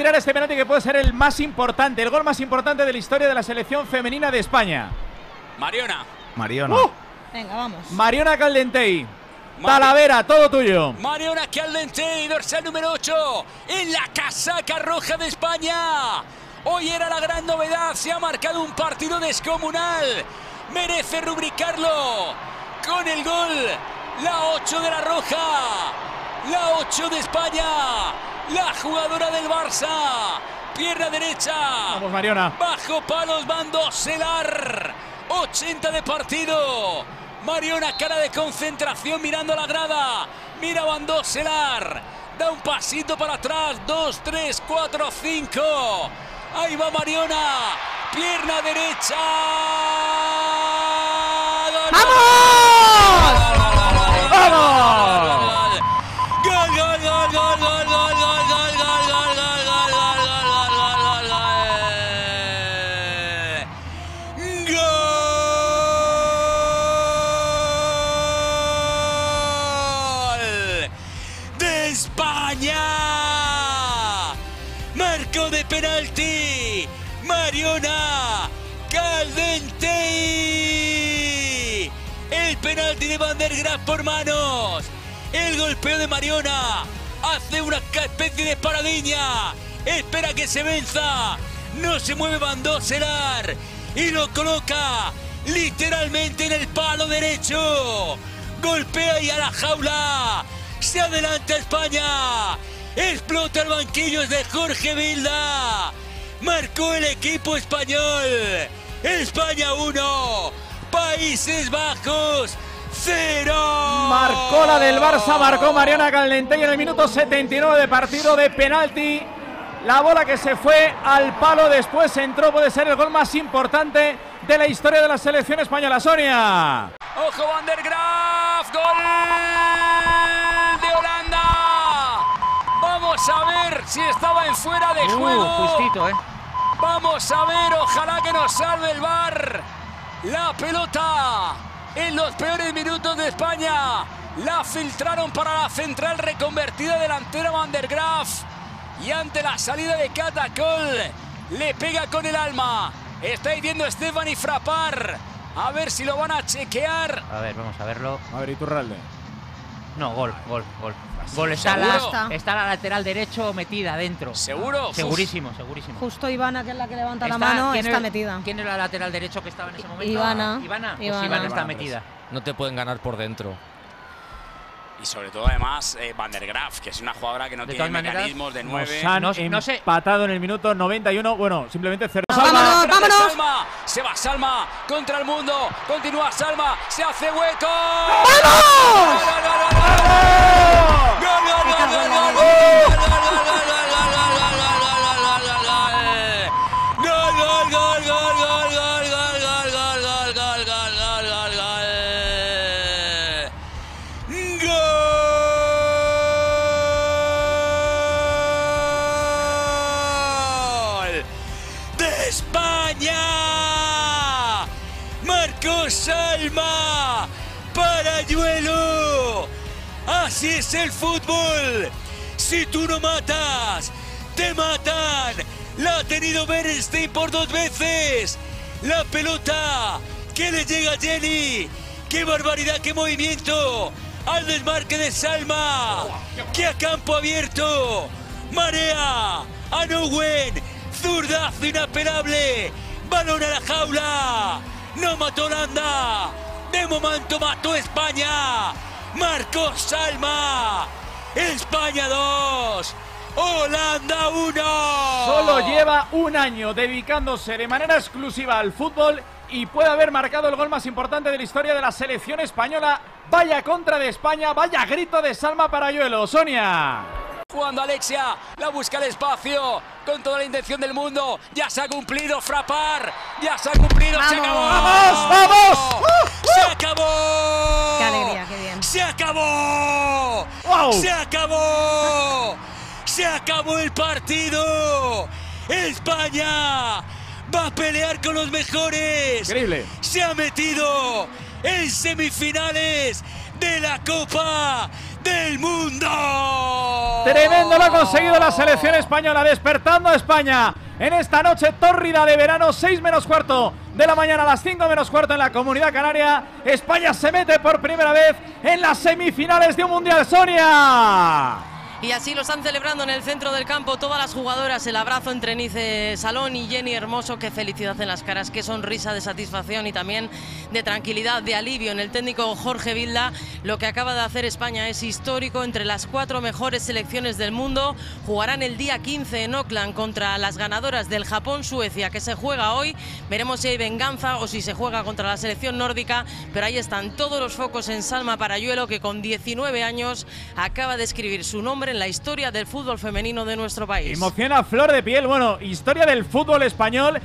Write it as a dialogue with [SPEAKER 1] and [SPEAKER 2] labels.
[SPEAKER 1] tirar este penalti que puede ser el más importante, el gol más importante de la historia de la selección femenina de España.
[SPEAKER 2] Mariona.
[SPEAKER 1] Mariona.
[SPEAKER 3] Venga, vamos.
[SPEAKER 1] Mariona Caldentey. Talavera, todo tuyo.
[SPEAKER 2] Mariona Caldentey, dorsal número 8, en la casaca roja de España. Hoy era la gran novedad, se ha marcado un partido descomunal. Merece rubricarlo con el gol. La 8 de la Roja, la 8 de España, la jugadora del Barça. Pierna derecha.
[SPEAKER 1] Vamos, Mariona.
[SPEAKER 2] Bajo palos, Bando Selar. 80 de partido. Mariona, cara de concentración mirando la grada. Mira Bando Selar. Da un pasito para atrás. 2, 3, 4, 5. Ahí va Mariona. Pierna derecha.
[SPEAKER 3] ¡Vamos!
[SPEAKER 1] ¡Vamos!
[SPEAKER 2] Penalti. Mariona Caldentey. El penalti de Van der Graaf por manos. El golpeo de Mariona. Hace una especie de paradiña. Espera que se venza. No se mueve Van. Y lo coloca literalmente en el palo derecho. Golpea y a la jaula. Se adelanta España. Explota el banquillo de Jorge Vilda. Marcó el equipo español. España 1. Países Bajos 0.
[SPEAKER 1] Marcó la del Barça, marcó Mariana Caldentey en el minuto 79 de partido de penalti. La bola que se fue al palo después entró, puede ser el gol más importante de la historia de la selección española. Sonia.
[SPEAKER 2] Ojo Van der Graaf, gol si estaba en fuera de juego.
[SPEAKER 4] Uh, justito, ¿eh?
[SPEAKER 2] Vamos a ver, ojalá que nos salve el bar. La pelota en los peores minutos de España. La filtraron para la central reconvertida delantera Van der Graaf. Y ante la salida de Catacol, le pega con el alma. Está ahí viendo Stephanie Frappar. A ver si lo van a chequear.
[SPEAKER 4] A ver, vamos a verlo.
[SPEAKER 1] A ver, Iturralde.
[SPEAKER 4] No, gol, gol, gol. Gol está la, está la lateral derecho metida dentro.
[SPEAKER 2] ¿Seguro?
[SPEAKER 4] Segurísimo, segurísimo.
[SPEAKER 3] Justo Ivana, que es la que levanta la mano,
[SPEAKER 4] ¿quién
[SPEAKER 3] está metida.
[SPEAKER 4] ¿Quién era la lateral derecho que estaba en ese momento?
[SPEAKER 3] Ivana.
[SPEAKER 4] Ivana. Pues
[SPEAKER 3] Ivana.
[SPEAKER 4] Ivana está
[SPEAKER 1] Ivana,
[SPEAKER 4] metida.
[SPEAKER 5] No te pueden ganar por dentro.
[SPEAKER 2] Y sobre todo, además, eh, Van der Graaf, que es una jugadora que no
[SPEAKER 4] De
[SPEAKER 2] tiene
[SPEAKER 4] maneras,
[SPEAKER 2] mecanismos de
[SPEAKER 1] Nos
[SPEAKER 2] nueve.
[SPEAKER 1] han
[SPEAKER 4] No- no sé.
[SPEAKER 1] empatado en el minuto 91. Bueno, simplemente cero.
[SPEAKER 3] Vámonos, vámonos.
[SPEAKER 2] Salma, se va Salma contra el mundo, continúa Salma, se hace hueco.
[SPEAKER 3] ¡Vamos!
[SPEAKER 2] ¡Gol, gol, gol, gol, gol! ¡Gol, gol,
[SPEAKER 3] Me
[SPEAKER 2] gol,
[SPEAKER 3] cago
[SPEAKER 2] gol,
[SPEAKER 3] en la
[SPEAKER 2] gol,
[SPEAKER 3] leche.
[SPEAKER 2] gol, gol, gol, Marcos Salma. Parayuelo. Así es el fútbol. Si tú no matas, te matan. La ha tenido Bernstein por dos veces. La pelota que le llega a Jenny. ¡Qué barbaridad, qué movimiento! Al desmarque de Salma. ¡Que a campo abierto! Marea. A Nowen. Zurdazo inapelable. Balón a la jaula. No mató Holanda. De momento mató España. Marcos Salma. España 2. Holanda 1.
[SPEAKER 1] Solo lleva un año dedicándose de manera exclusiva al fútbol y puede haber marcado el gol más importante de la historia de la selección española. Vaya contra de España, vaya grito de Salma Parayuelo. Sonia.
[SPEAKER 2] Jugando Alexia, la busca el espacio con toda la intención del mundo. Ya se ha cumplido Frapar, ya se ha cumplido, se acabó.
[SPEAKER 1] ¡Vamos, vamos!
[SPEAKER 2] ¡Se acabó!
[SPEAKER 3] Qué alegría, qué bien.
[SPEAKER 2] ¡Se acabó!
[SPEAKER 1] ¡Wow!
[SPEAKER 2] ¡Se acabó! ¡Se acabó el partido! ¡España va a pelear con los mejores!
[SPEAKER 1] Increíble.
[SPEAKER 2] se ha metido en semifinales de la Copa del mundo.
[SPEAKER 1] Tremendo lo ha conseguido la selección española, despertando a España en esta noche tórrida de verano, 6 menos cuarto de la mañana a las 5 menos cuarto en la comunidad canaria. España se mete por primera vez en las semifinales de un mundial. Sonia.
[SPEAKER 6] Y así lo están celebrando en el centro del campo todas las jugadoras. El abrazo entre Nice Salón y Jenny Hermoso. Qué felicidad en las caras, qué sonrisa de satisfacción y también de tranquilidad, de alivio en el técnico Jorge Vilda. Lo que acaba de hacer España es histórico entre las cuatro mejores selecciones del mundo. Jugarán el día 15 en Oakland contra las ganadoras del Japón-Suecia que se juega hoy. Veremos si hay venganza o si se juega contra la selección nórdica. Pero ahí están todos los focos en Salma Parayuelo que con 19 años acaba de escribir su nombre en la historia del fútbol femenino de nuestro país.
[SPEAKER 1] Emociona flor de piel. Bueno, historia del fútbol español.